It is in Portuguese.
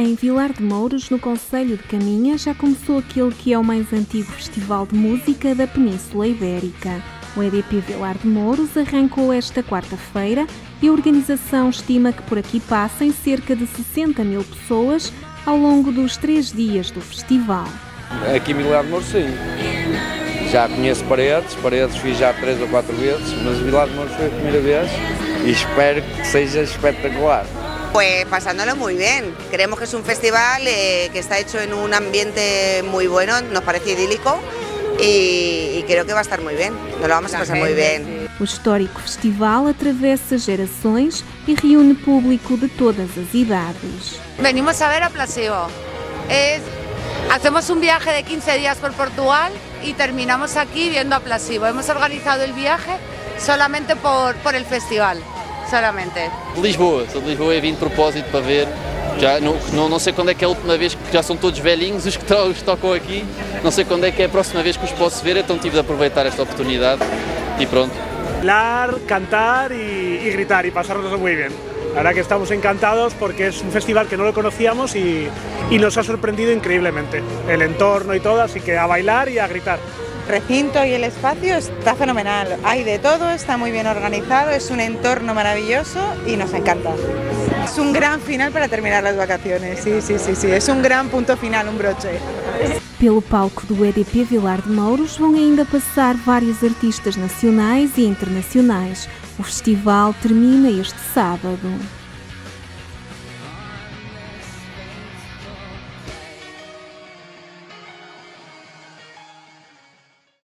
Em Vilar de Mouros, no Conselho de Caminha, já começou aquele que é o mais antigo festival de música da Península Ibérica. O EDP Vilar de Mouros arrancou esta quarta-feira e a organização estima que por aqui passem cerca de 60 mil pessoas ao longo dos três dias do festival. Aqui em Vilar de Mouros, sim. Já conheço Paredes, Paredes fiz já três ou quatro vezes, mas Vilar de Mouros foi a primeira vez e espero que seja espetacular. Pues pasándolo muy bien. Creemos que es un festival eh, que está hecho en un ambiente muy bueno, nos parece idílico y, y, creo que va a estar muy bien. Nos lo vamos a pasar muy bien. O histórico festival atravessa gerações e reúne público de todas as idades. Venimos a ver a Placebo. Es, hacemos un viaje de 15 días por Portugal y terminamos aquí viendo a Placebo. Hemos organizado el viaje solamente por, por el festival. De Lisboa, sou de Lisboa e vim de propósito para ver. Já não, não, não sei quando é que é a última vez, que já são todos velhinhos os que, to, os que tocam aqui. Não sei quando é que é a próxima vez que os posso ver, então tive de aproveitar esta oportunidade e pronto. Bailar, cantar y, y gritar y pasárnoslo muy bien. La verdad que estamos encantados porque es un festival que no lo conocíamos y, y nos ha sorprendido increíblemente. El entorno y todo, así que a bailar y a gritar recinto y el espacio está fenomenal. Hay de todo, está muy bien organizado, es un entorno maravilloso y nos encanta. Es un gran final para terminar las vacaciones, sí, sí, sí, sí, es un gran punto final, um broche. Pelo palco do EDP Vilar de Mouros vão ainda passar vários artistas nacionais e internacionais. O festival termina este sábado.